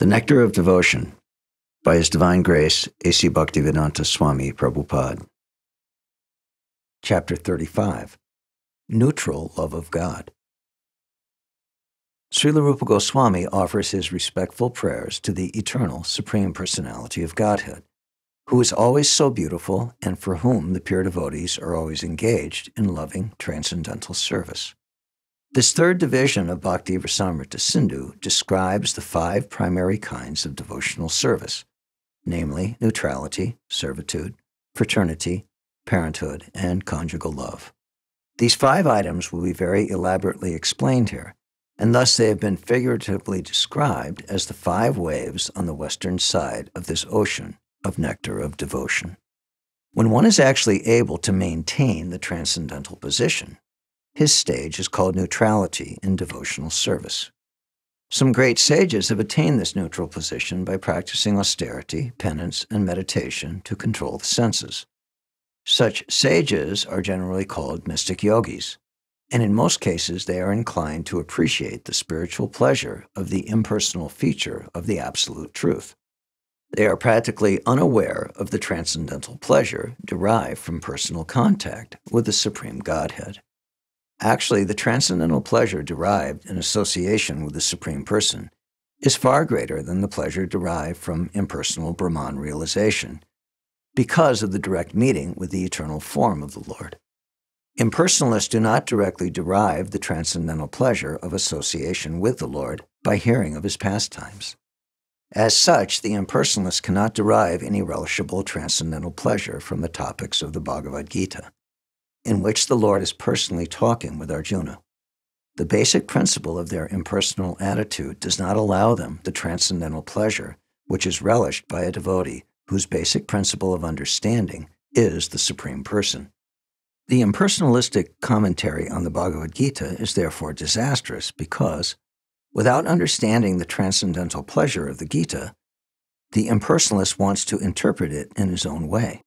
The Nectar of Devotion by His Divine Grace, A.C. Bhaktivedanta Swami Prabhupada. Chapter 35 Neutral Love of God. Srila Rupa Goswami offers his respectful prayers to the eternal Supreme Personality of Godhead, who is always so beautiful and for whom the pure devotees are always engaged in loving transcendental service. This third division of Bhakti Rasamrita Sindhu describes the five primary kinds of devotional service, namely neutrality, servitude, fraternity, parenthood, and conjugal love. These five items will be very elaborately explained here, and thus they have been figuratively described as the five waves on the western side of this ocean of nectar of devotion. When one is actually able to maintain the transcendental position, his stage is called neutrality in devotional service. Some great sages have attained this neutral position by practicing austerity, penance, and meditation to control the senses. Such sages are generally called mystic yogis, and in most cases they are inclined to appreciate the spiritual pleasure of the impersonal feature of the absolute truth. They are practically unaware of the transcendental pleasure derived from personal contact with the Supreme Godhead. Actually, the transcendental pleasure derived in association with the Supreme Person is far greater than the pleasure derived from impersonal Brahman realization because of the direct meeting with the eternal form of the Lord. Impersonalists do not directly derive the transcendental pleasure of association with the Lord by hearing of his pastimes. As such, the impersonalist cannot derive any relishable transcendental pleasure from the topics of the Bhagavad Gita in which the Lord is personally talking with Arjuna. The basic principle of their impersonal attitude does not allow them the transcendental pleasure which is relished by a devotee whose basic principle of understanding is the Supreme Person. The impersonalistic commentary on the Bhagavad Gita is therefore disastrous because, without understanding the transcendental pleasure of the Gita, the impersonalist wants to interpret it in his own way.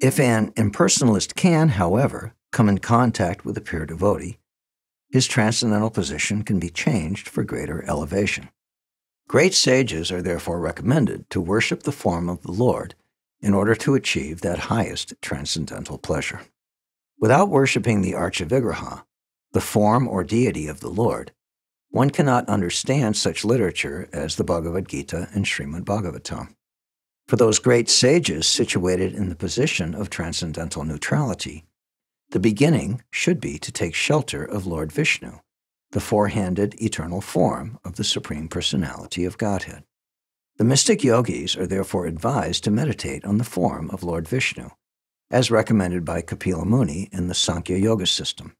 If an impersonalist can, however, come in contact with a pure devotee, his transcendental position can be changed for greater elevation. Great sages are therefore recommended to worship the form of the Lord in order to achieve that highest transcendental pleasure. Without worshiping the Archavigraha, the form or deity of the Lord, one cannot understand such literature as the Bhagavad Gita and Srimad Bhagavatam. For those great sages situated in the position of transcendental neutrality, the beginning should be to take shelter of Lord Vishnu, the four handed eternal form of the Supreme Personality of Godhead. The mystic yogis are therefore advised to meditate on the form of Lord Vishnu, as recommended by Kapila Muni in the Sankhya Yoga system.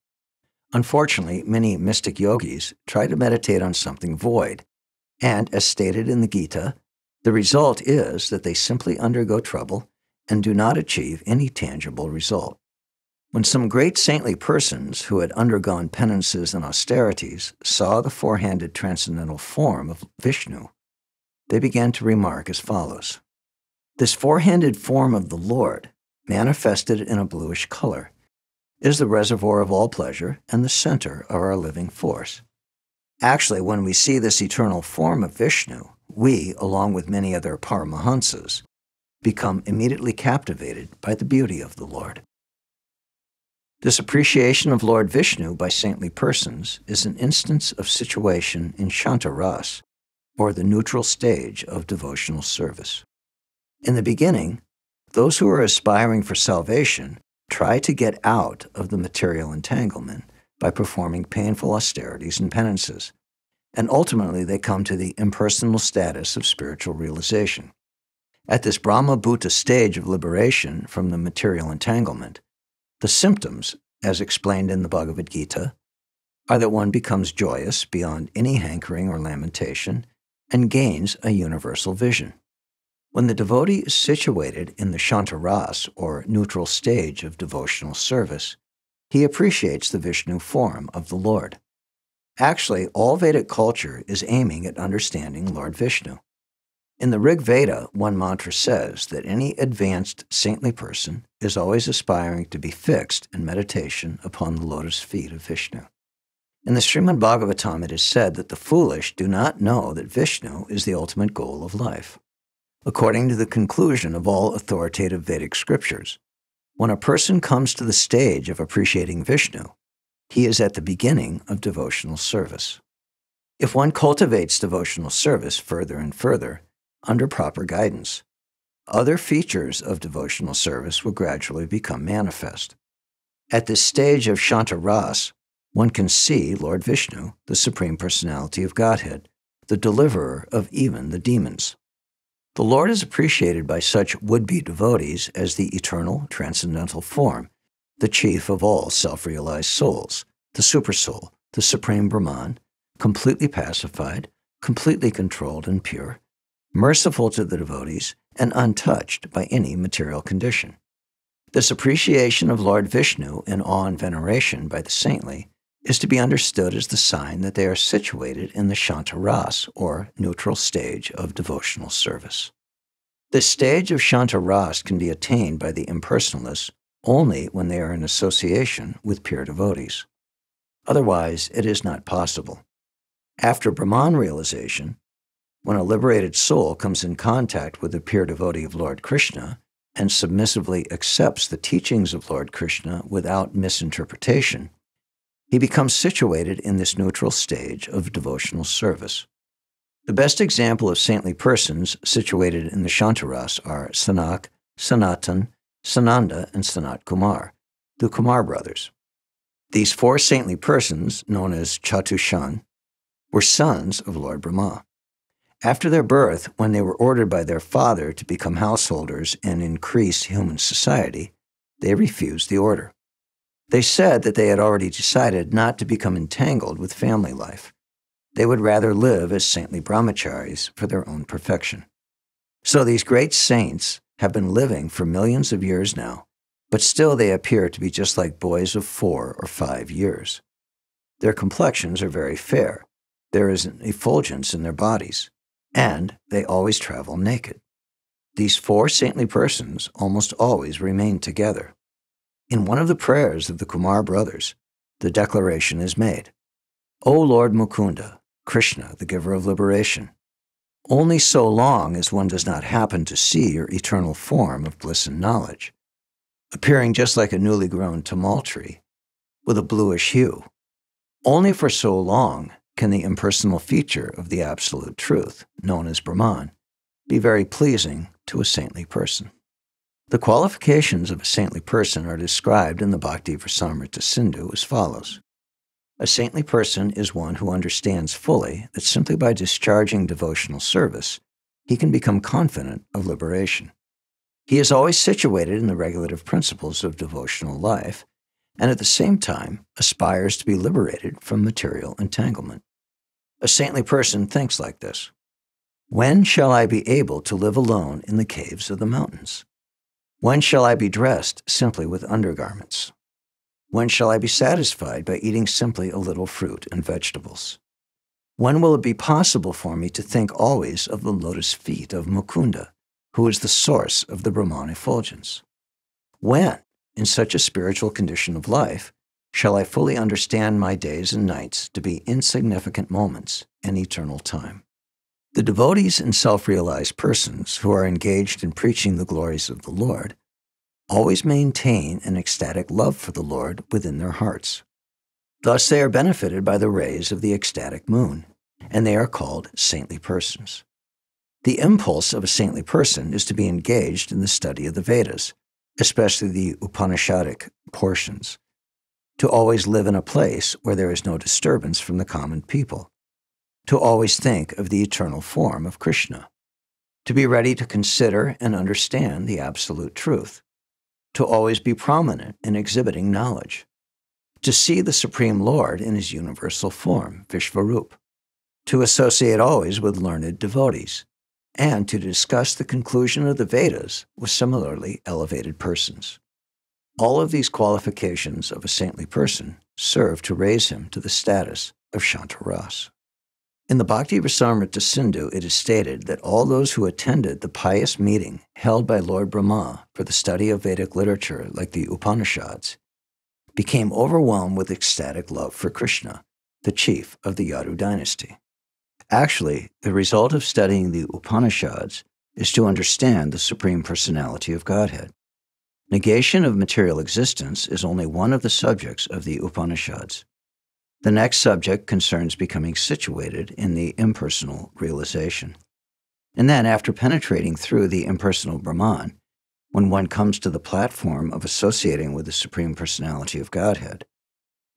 Unfortunately, many mystic yogis try to meditate on something void, and as stated in the Gita, the result is that they simply undergo trouble and do not achieve any tangible result. When some great saintly persons who had undergone penances and austerities saw the four handed transcendental form of Vishnu, they began to remark as follows This four handed form of the Lord, manifested in a bluish color, is the reservoir of all pleasure and the center of our living force. Actually, when we see this eternal form of Vishnu, we, along with many other Paramahansas, become immediately captivated by the beauty of the Lord. This appreciation of Lord Vishnu by saintly persons is an instance of situation in Shantaras, or the neutral stage of devotional service. In the beginning, those who are aspiring for salvation try to get out of the material entanglement by performing painful austerities and penances and ultimately they come to the impersonal status of spiritual realization. At this Brahma Bhuta stage of liberation from the material entanglement, the symptoms, as explained in the Bhagavad Gita, are that one becomes joyous beyond any hankering or lamentation and gains a universal vision. When the devotee is situated in the Shantaras, or neutral stage of devotional service, he appreciates the Vishnu form of the Lord. Actually, all Vedic culture is aiming at understanding Lord Vishnu. In the Rig Veda, one mantra says that any advanced saintly person is always aspiring to be fixed in meditation upon the lotus feet of Vishnu. In the Srimad Bhagavatam, it is said that the foolish do not know that Vishnu is the ultimate goal of life. According to the conclusion of all authoritative Vedic scriptures, when a person comes to the stage of appreciating Vishnu, he is at the beginning of devotional service. If one cultivates devotional service further and further, under proper guidance, other features of devotional service will gradually become manifest. At this stage of Shanta Ras, one can see Lord Vishnu, the Supreme Personality of Godhead, the deliverer of even the demons. The Lord is appreciated by such would be devotees as the eternal, transcendental form, the chief of all self realized souls, the Supersoul, the Supreme Brahman, completely pacified, completely controlled and pure, merciful to the devotees, and untouched by any material condition. This appreciation of Lord Vishnu in awe and veneration by the saintly is to be understood as the sign that they are situated in the Shantaras, or neutral stage of devotional service. This stage of Shantaras can be attained by the impersonalists only when they are in association with pure devotees. Otherwise, it is not possible. After Brahman realization, when a liberated soul comes in contact with a pure devotee of Lord Krishna and submissively accepts the teachings of Lord Krishna without misinterpretation, he becomes situated in this neutral stage of devotional service. The best example of saintly persons situated in the Shantaras are Sanak, Sanatan, Sananda, and Sanat Kumar, the Kumar brothers. These four saintly persons, known as Chatushan, were sons of Lord Brahma. After their birth, when they were ordered by their father to become householders and increase human society, they refused the order. They said that they had already decided not to become entangled with family life. They would rather live as saintly brahmacharis for their own perfection. So these great saints have been living for millions of years now, but still they appear to be just like boys of four or five years. Their complexions are very fair. There is an effulgence in their bodies, and they always travel naked. These four saintly persons almost always remain together. In one of the prayers of the Kumar brothers, the declaration is made O Lord Mukunda, Krishna, the giver of liberation, only so long as one does not happen to see your eternal form of bliss and knowledge, appearing just like a newly grown tamal tree with a bluish hue. Only for so long can the impersonal feature of the absolute truth, known as Brahman, be very pleasing to a saintly person. The qualifications of a saintly person are described in the Bhakti Rasamrita Sindhu as follows. A saintly person is one who understands fully that simply by discharging devotional service, he can become confident of liberation. He is always situated in the regulative principles of devotional life, and at the same time aspires to be liberated from material entanglement. A saintly person thinks like this When shall I be able to live alone in the caves of the mountains? When shall I be dressed simply with undergarments? When shall I be satisfied by eating simply a little fruit and vegetables? When will it be possible for me to think always of the lotus feet of Mukunda, who is the source of the Brahman effulgence? When, in such a spiritual condition of life, shall I fully understand my days and nights to be insignificant moments in eternal time? The devotees and self realized persons who are engaged in preaching the glories of the Lord always maintain an ecstatic love for the Lord within their hearts. Thus, they are benefited by the rays of the ecstatic moon, and they are called saintly persons. The impulse of a saintly person is to be engaged in the study of the Vedas, especially the Upanishadic portions, to always live in a place where there is no disturbance from the common people to always think of the eternal form of Krishna, to be ready to consider and understand the absolute truth, to always be prominent in exhibiting knowledge, to see the Supreme Lord in his universal form, Vishvarup, to associate always with learned devotees, and to discuss the conclusion of the Vedas with similarly elevated persons. All of these qualifications of a saintly person serve to raise him to the status of Shantaras. In the Bhakti Rasamrita Sindhu, it is stated that all those who attended the pious meeting held by Lord Brahma for the study of Vedic literature like the Upanishads became overwhelmed with ecstatic love for Krishna the chief of the Yadu dynasty. Actually, the result of studying the Upanishads is to understand the Supreme Personality of Godhead. Negation of material existence is only one of the subjects of the Upanishads. The next subject concerns becoming situated in the impersonal realization. And then, after penetrating through the impersonal Brahman, when one comes to the platform of associating with the Supreme Personality of Godhead,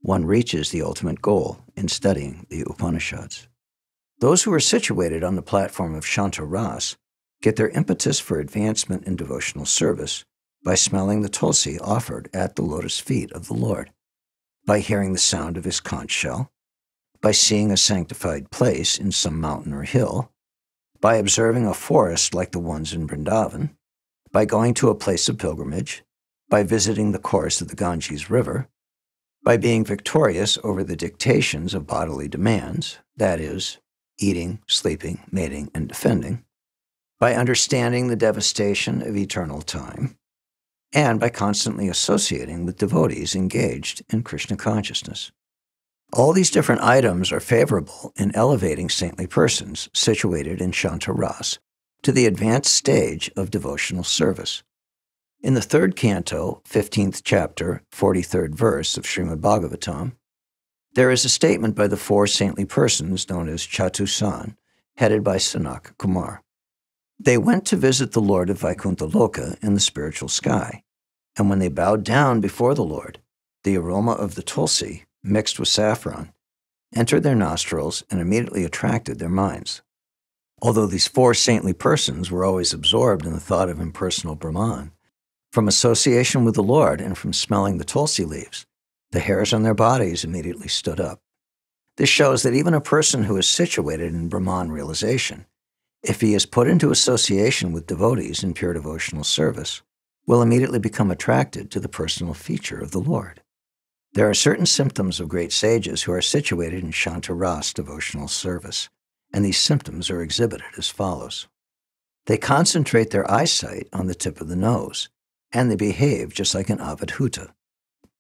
one reaches the ultimate goal in studying the Upanishads. Those who are situated on the platform of Shanta Ras get their impetus for advancement in devotional service by smelling the tulsi offered at the lotus feet of the Lord, by hearing the sound of his conch shell, by seeing a sanctified place in some mountain or hill, by observing a forest like the ones in Vrindavan, by going to a place of pilgrimage, by visiting the course of the Ganges River, by being victorious over the dictations of bodily demands, that is, eating, sleeping, mating, and defending, by understanding the devastation of eternal time, and by constantly associating with devotees engaged in Krishna consciousness. All these different items are favorable in elevating saintly persons situated in Shanta Ras to the advanced stage of devotional service. In the third canto, 15th chapter, 43rd verse of Srimad Bhagavatam, there is a statement by the four saintly persons known as Chatusan, headed by Sanaka Kumar. They went to visit the Lord of Vaikuntha Loka in the spiritual sky, and when they bowed down before the Lord, the aroma of the tulsi, mixed with saffron, entered their nostrils and immediately attracted their minds. Although these four saintly persons were always absorbed in the thought of impersonal Brahman, from association with the Lord and from smelling the tulsi leaves, the hairs on their bodies immediately stood up. This shows that even a person who is situated in Brahman realization if he is put into association with devotees in pure devotional service, will immediately become attracted to the personal feature of the Lord. There are certain symptoms of great sages who are situated in Shanta Ras devotional service, and these symptoms are exhibited as follows. They concentrate their eyesight on the tip of the nose, and they behave just like an avadhuta.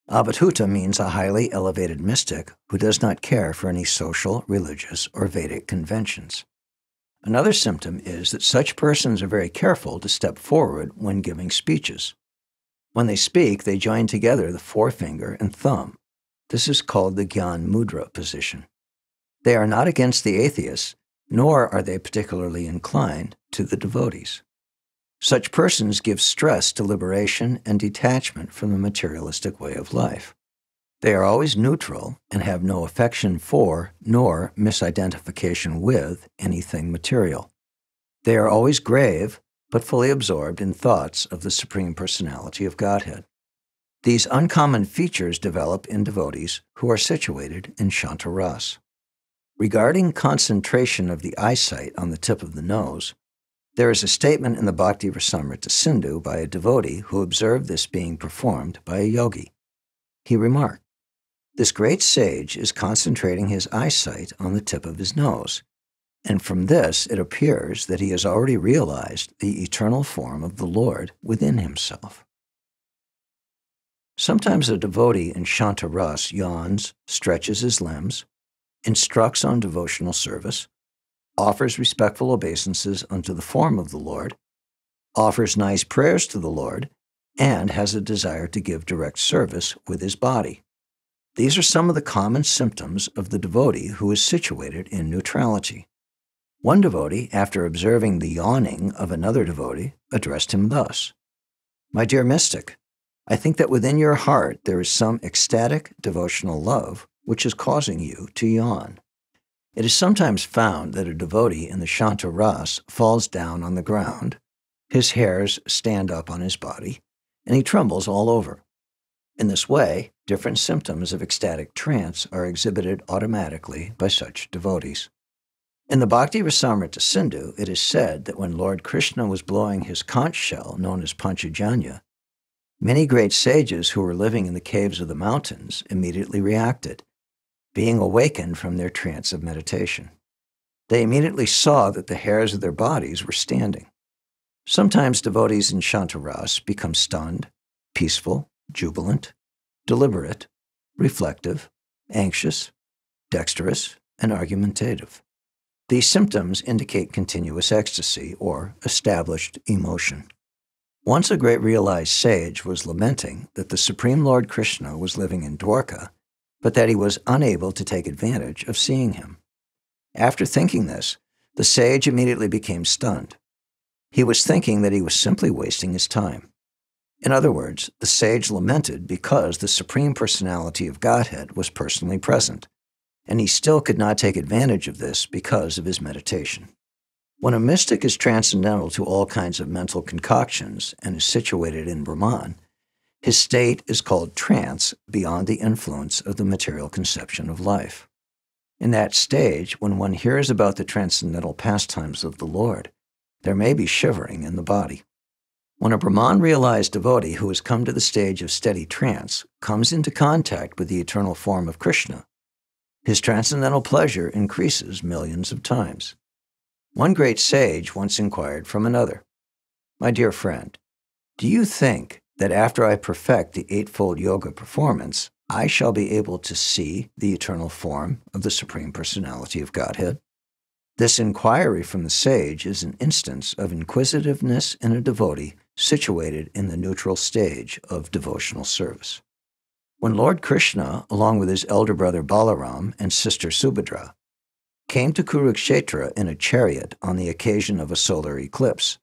Avadhuta means a highly elevated mystic who does not care for any social, religious, or Vedic conventions. Another symptom is that such persons are very careful to step forward when giving speeches. When they speak, they join together the forefinger and thumb. This is called the Gyan Mudra position. They are not against the atheists, nor are they particularly inclined to the devotees. Such persons give stress to liberation and detachment from the materialistic way of life. They are always neutral and have no affection for nor misidentification with anything material. They are always grave, but fully absorbed in thoughts of the Supreme Personality of Godhead. These uncommon features develop in devotees who are situated in Shanta Ras. Regarding concentration of the eyesight on the tip of the nose, there is a statement in the Bhakti Rasamrita Sindhu by a devotee who observed this being performed by a yogi. He remarked, this great sage is concentrating his eyesight on the tip of his nose, and from this it appears that he has already realized the eternal form of the Lord within himself. Sometimes a devotee in Shanta Ras yawns, stretches his limbs, instructs on devotional service, offers respectful obeisances unto the form of the Lord, offers nice prayers to the Lord, and has a desire to give direct service with his body. These are some of the common symptoms of the devotee who is situated in neutrality. One devotee, after observing the yawning of another devotee, addressed him thus My dear mystic, I think that within your heart there is some ecstatic devotional love which is causing you to yawn. It is sometimes found that a devotee in the Shanta Ras falls down on the ground, his hairs stand up on his body, and he trembles all over. In this way, different symptoms of ecstatic trance are exhibited automatically by such devotees. In the Bhakti Rasamrita Sindhu, it is said that when Lord Krishna was blowing his conch shell, known as Panchajanya, many great sages who were living in the caves of the mountains immediately reacted, being awakened from their trance of meditation. They immediately saw that the hairs of their bodies were standing. Sometimes devotees in Shantaras become stunned, peaceful, jubilant, deliberate, reflective, anxious, dexterous, and argumentative. These symptoms indicate continuous ecstasy or established emotion. Once a great realized sage was lamenting that the Supreme Lord Krishna was living in Dwarka, but that he was unable to take advantage of seeing him. After thinking this, the sage immediately became stunned. He was thinking that he was simply wasting his time. In other words, the sage lamented because the Supreme Personality of Godhead was personally present, and he still could not take advantage of this because of his meditation. When a mystic is transcendental to all kinds of mental concoctions and is situated in Brahman, his state is called trance beyond the influence of the material conception of life. In that stage, when one hears about the transcendental pastimes of the Lord, there may be shivering in the body. When a Brahman realized devotee who has come to the stage of steady trance comes into contact with the eternal form of Krishna, his transcendental pleasure increases millions of times. One great sage once inquired from another My dear friend, do you think that after I perfect the Eightfold Yoga performance, I shall be able to see the eternal form of the Supreme Personality of Godhead? This inquiry from the sage is an instance of inquisitiveness in a devotee situated in the neutral stage of devotional service. When Lord Krishna, along with his elder brother Balaram and sister Subhadra, came to Kurukshetra in a chariot on the occasion of a solar eclipse,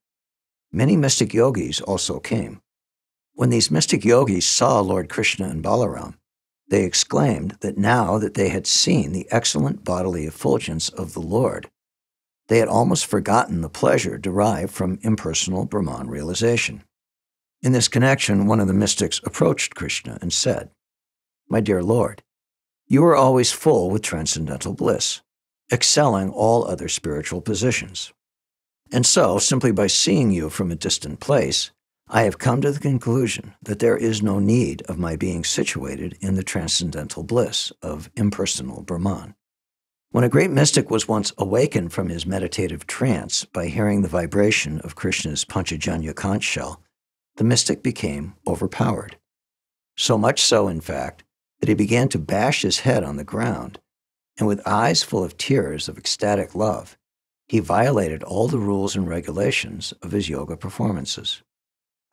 many mystic yogis also came. When these mystic yogis saw Lord Krishna and Balaram, they exclaimed that now that they had seen the excellent bodily effulgence of the Lord, they had almost forgotten the pleasure derived from impersonal Brahman realization. In this connection, one of the mystics approached Krishna and said, My dear Lord, you are always full with transcendental bliss, excelling all other spiritual positions. And so, simply by seeing you from a distant place, I have come to the conclusion that there is no need of my being situated in the transcendental bliss of impersonal Brahman. When a great mystic was once awakened from his meditative trance by hearing the vibration of Krishna's Panchajanya conch shell, the mystic became overpowered. So much so, in fact, that he began to bash his head on the ground, and with eyes full of tears of ecstatic love, he violated all the rules and regulations of his yoga performances.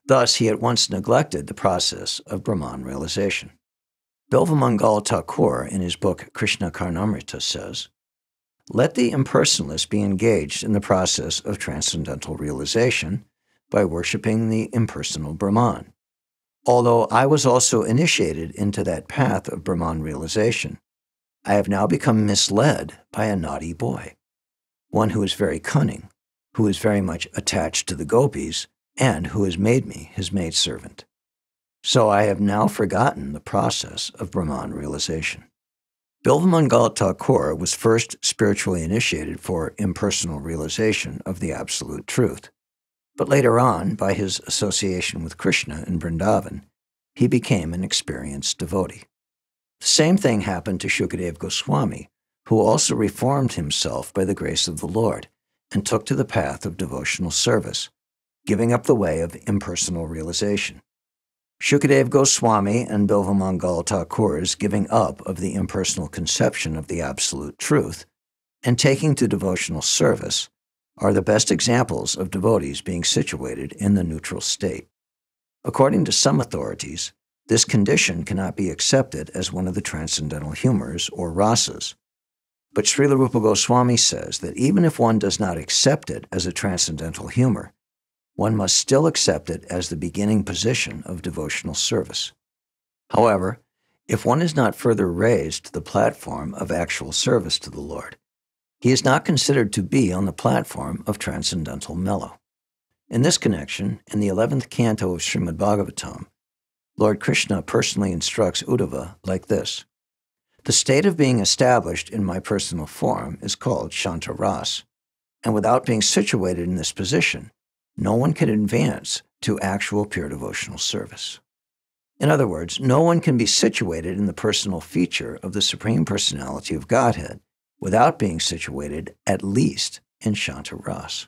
Thus, he at once neglected the process of Brahman realization. Bilvamangal Thakur, in his book Krishna Karnamrita, says Let the impersonalist be engaged in the process of transcendental realization by worshiping the impersonal Brahman. Although I was also initiated into that path of Brahman realization, I have now become misled by a naughty boy, one who is very cunning, who is very much attached to the gopis, and who has made me his maidservant. So I have now forgotten the process of Brahman realization. Bilvamangal Thakur was first spiritually initiated for impersonal realization of the absolute truth. But later on, by his association with Krishna in Vrindavan, he became an experienced devotee. The same thing happened to Shukadev Goswami, who also reformed himself by the grace of the Lord and took to the path of devotional service, giving up the way of impersonal realization. Shukadev Goswami and Bilvamangal Thakur's giving up of the impersonal conception of the absolute truth and taking to devotional service are the best examples of devotees being situated in the neutral state. According to some authorities, this condition cannot be accepted as one of the transcendental humors or rasas. But Srila Rupa Goswami says that even if one does not accept it as a transcendental humor, one must still accept it as the beginning position of devotional service. However, if one is not further raised to the platform of actual service to the Lord, he is not considered to be on the platform of transcendental mellow. In this connection, in the 11th canto of Srimad Bhagavatam, Lord Krishna personally instructs Uddhava like this The state of being established in my personal form is called Shanta Ras, and without being situated in this position, no one can advance to actual pure devotional service. In other words, no one can be situated in the personal feature of the Supreme Personality of Godhead without being situated at least in Shanta Ras.